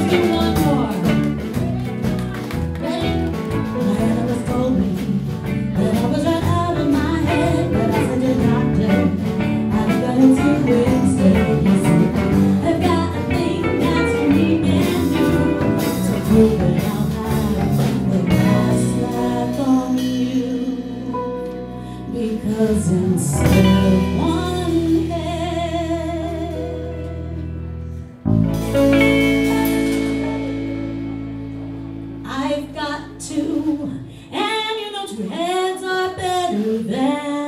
everyone. I've got two, and you know two heads are better than.